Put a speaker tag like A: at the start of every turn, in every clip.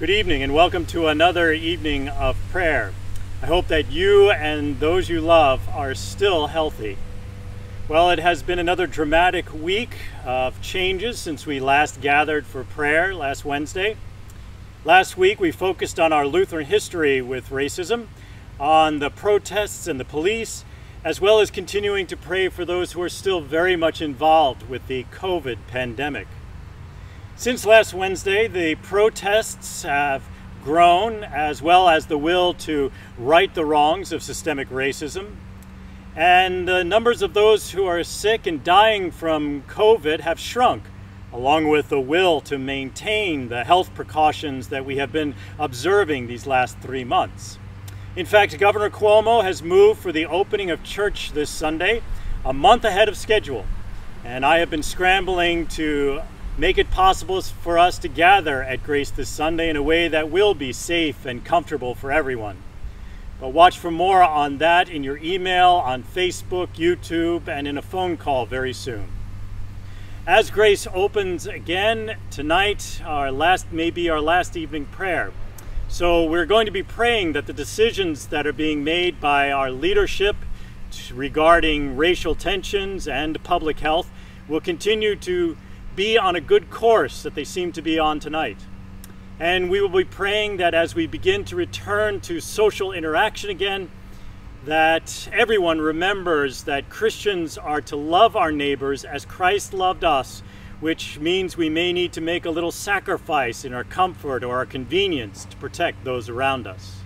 A: Good evening and welcome to another evening of prayer. I hope that you and those you love are still healthy. Well, it has been another dramatic week of changes since we last gathered for prayer last Wednesday. Last week we focused on our Lutheran history with racism, on the protests and the police, as well as continuing to pray for those who are still very much involved with the COVID pandemic. Since last Wednesday, the protests have grown, as well as the will to right the wrongs of systemic racism. And the numbers of those who are sick and dying from COVID have shrunk, along with the will to maintain the health precautions that we have been observing these last three months. In fact, Governor Cuomo has moved for the opening of church this Sunday a month ahead of schedule. And I have been scrambling to make it possible for us to gather at Grace this Sunday in a way that will be safe and comfortable for everyone. But watch for more on that in your email, on Facebook, YouTube, and in a phone call very soon. As Grace opens again tonight, our last maybe our last evening prayer. So we're going to be praying that the decisions that are being made by our leadership regarding racial tensions and public health will continue to be on a good course that they seem to be on tonight. And we will be praying that as we begin to return to social interaction again, that everyone remembers that Christians are to love our neighbors as Christ loved us, which means we may need to make a little sacrifice in our comfort or our convenience to protect those around us.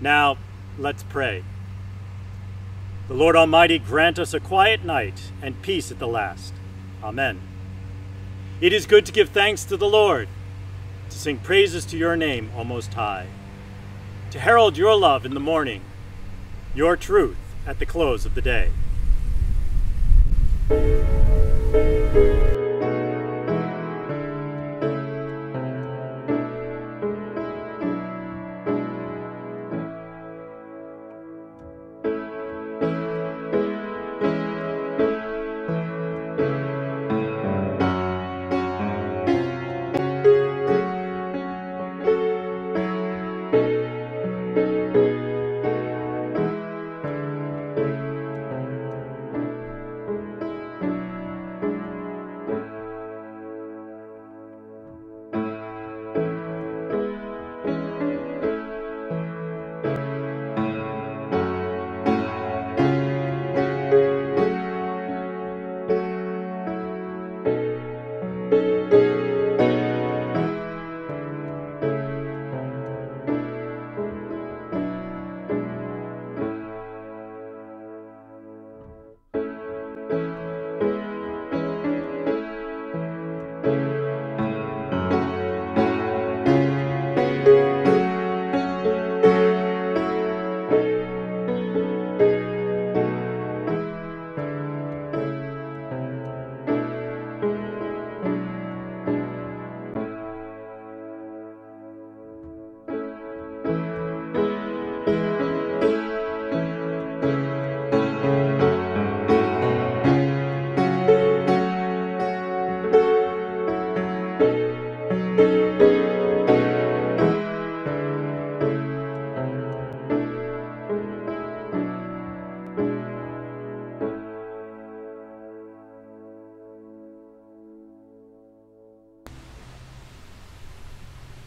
A: Now, let's pray. The Lord Almighty grant us a quiet night and peace at the last. Amen. It is good to give thanks to the Lord, to sing praises to your name, O Most High, to herald your love in the morning, your truth at the close of the day.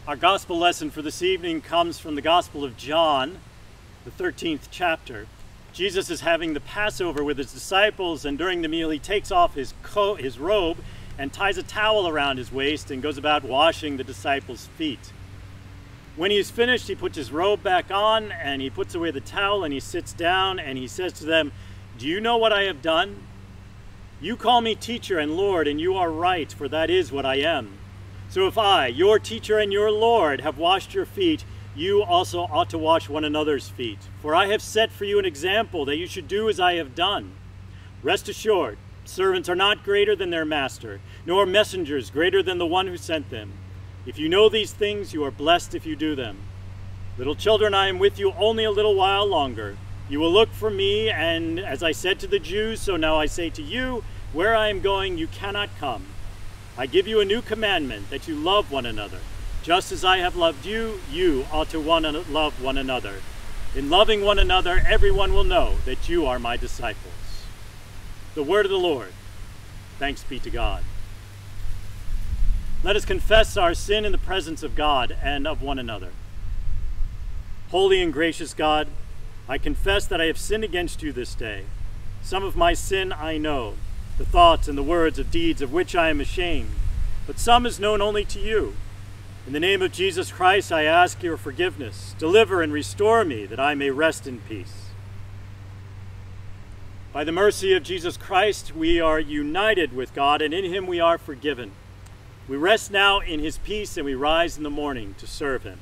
A: Our gospel lesson for this evening comes from the Gospel of John, the 13th chapter. Jesus is having the Passover with his disciples, and during the meal, he takes off his coat, his robe, and ties a towel around his waist and goes about washing the disciples' feet. When he is finished, he puts his robe back on and he puts away the towel and he sits down and he says to them, Do you know what I have done? You call me teacher and Lord, and you are right, for that is what I am. So if I, your teacher and your Lord, have washed your feet, you also ought to wash one another's feet. For I have set for you an example that you should do as I have done. Rest assured, servants are not greater than their master, nor messengers greater than the one who sent them. If you know these things, you are blessed if you do them. Little children, I am with you only a little while longer. You will look for me, and as I said to the Jews, so now I say to you, where I am going, you cannot come. I give you a new commandment, that you love one another. Just as I have loved you, you ought to one love one another. In loving one another, everyone will know that you are my disciples. The word of the Lord. Thanks be to God. Let us confess our sin in the presence of God and of one another. Holy and gracious God, I confess that I have sinned against you this day. Some of my sin I know, the thoughts and the words of deeds of which I am ashamed, but some is known only to you. In the name of Jesus Christ, I ask your forgiveness. Deliver and restore me that I may rest in peace. By the mercy of Jesus Christ, we are united with God, and in him we are forgiven. We rest now in his peace, and we rise in the morning to serve him.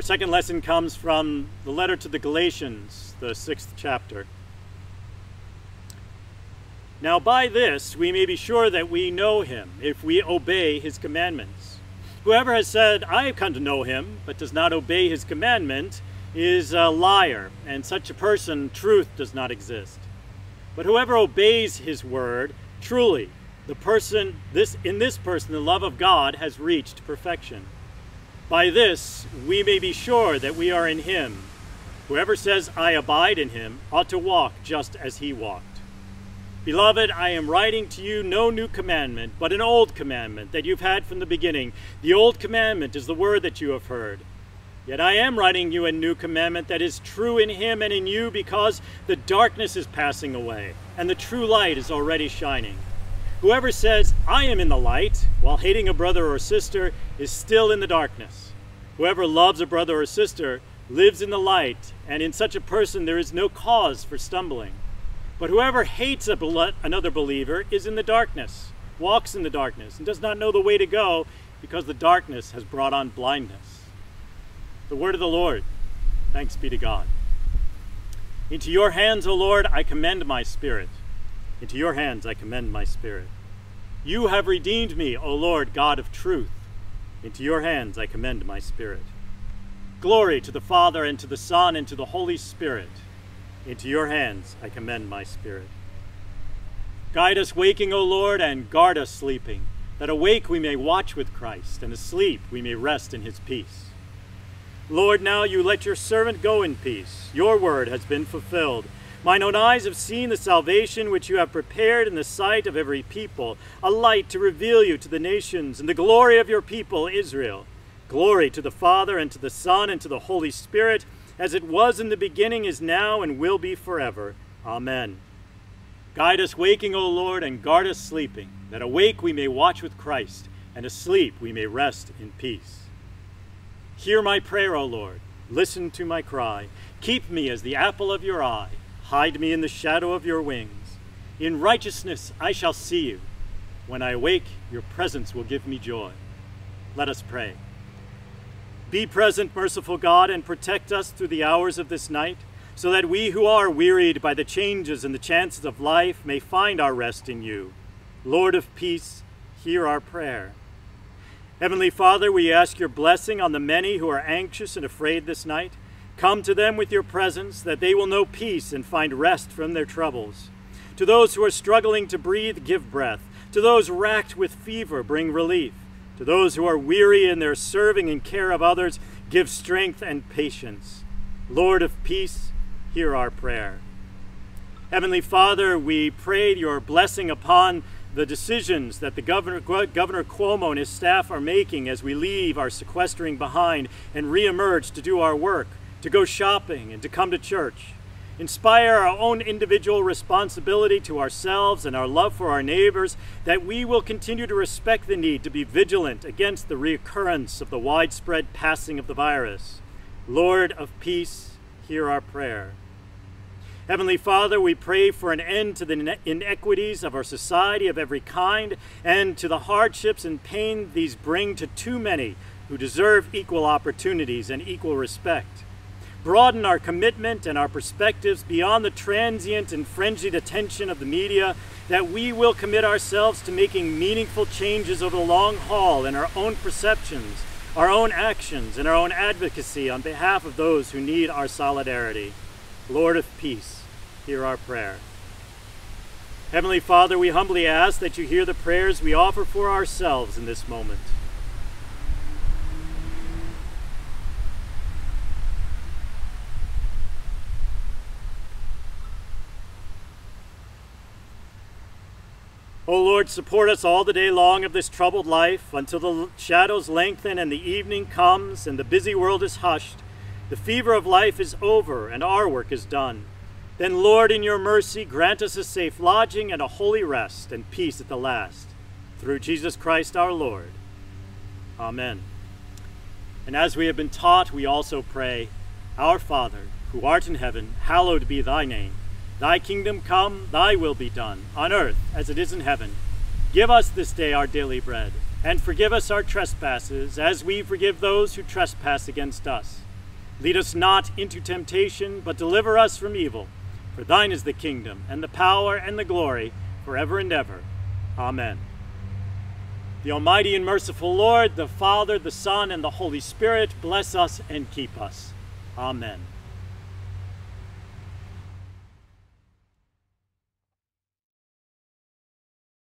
A: Our second lesson comes from the letter to the Galatians, the sixth chapter. Now, by this we may be sure that we know him, if we obey his commandments. Whoever has said, I have come to know him, but does not obey his commandment, is a liar, and such a person truth does not exist. But whoever obeys his word, truly The person, this, in this person, the love of God has reached perfection. By this, we may be sure that we are in him. Whoever says, I abide in him, ought to walk just as he walked. Beloved, I am writing to you no new commandment, but an old commandment that you've had from the beginning. The old commandment is the word that you have heard. Yet I am writing you a new commandment that is true in him and in you because the darkness is passing away and the true light is already shining. Whoever says, I am in the light, while hating a brother or sister, is still in the darkness. Whoever loves a brother or sister lives in the light, and in such a person there is no cause for stumbling. But whoever hates another believer is in the darkness, walks in the darkness, and does not know the way to go because the darkness has brought on blindness. The word of the Lord. Thanks be to God. Into your hands, O Lord, I commend my spirit. Into your hands I commend my spirit. You have redeemed me, O Lord, God of truth. Into your hands I commend my spirit. Glory to the Father, and to the Son, and to the Holy Spirit into your hands I commend my spirit. Guide us waking, O Lord, and guard us sleeping, that awake we may watch with Christ, and asleep we may rest in his peace. Lord, now you let your servant go in peace. Your word has been fulfilled. Mine own eyes have seen the salvation which you have prepared in the sight of every people, a light to reveal you to the nations, and the glory of your people, Israel. Glory to the Father, and to the Son, and to the Holy Spirit, as it was in the beginning, is now, and will be forever. Amen. Guide us waking, O Lord, and guard us sleeping, that awake we may watch with Christ, and asleep we may rest in peace. Hear my prayer, O Lord. Listen to my cry. Keep me as the apple of your eye. Hide me in the shadow of your wings. In righteousness I shall see you. When I awake, your presence will give me joy. Let us pray. Be present, merciful God, and protect us through the hours of this night, so that we who are wearied by the changes and the chances of life may find our rest in you. Lord of peace, hear our prayer. Heavenly Father, we ask your blessing on the many who are anxious and afraid this night. Come to them with your presence, that they will know peace and find rest from their troubles. To those who are struggling to breathe, give breath. To those racked with fever, bring relief. To those who are weary in their serving and care of others, give strength and patience. Lord of peace, hear our prayer. Heavenly Father, we pray your blessing upon the decisions that the Governor, Governor Cuomo and his staff are making as we leave our sequestering behind and reemerge to do our work, to go shopping and to come to church inspire our own individual responsibility to ourselves and our love for our neighbors, that we will continue to respect the need to be vigilant against the reoccurrence of the widespread passing of the virus. Lord of peace, hear our prayer. Heavenly Father, we pray for an end to the inequities of our society of every kind and to the hardships and pain these bring to too many who deserve equal opportunities and equal respect broaden our commitment and our perspectives beyond the transient and frenzied attention of the media, that we will commit ourselves to making meaningful changes over the long haul in our own perceptions, our own actions, and our own advocacy on behalf of those who need our solidarity. Lord of peace, hear our prayer. Heavenly Father, we humbly ask that you hear the prayers we offer for ourselves in this moment. O Lord, support us all the day long of this troubled life until the shadows lengthen and the evening comes and the busy world is hushed. The fever of life is over and our work is done. Then, Lord, in your mercy, grant us a safe lodging and a holy rest and peace at the last. Through Jesus Christ our Lord. Amen. And as we have been taught, we also pray, Our Father, who art in heaven, hallowed be thy name. Thy kingdom come, thy will be done, on earth as it is in heaven. Give us this day our daily bread, and forgive us our trespasses, as we forgive those who trespass against us. Lead us not into temptation, but deliver us from evil. For thine is the kingdom, and the power, and the glory, forever and ever. Amen. The Almighty and merciful Lord, the Father, the Son, and the Holy Spirit, bless us and keep us. Amen.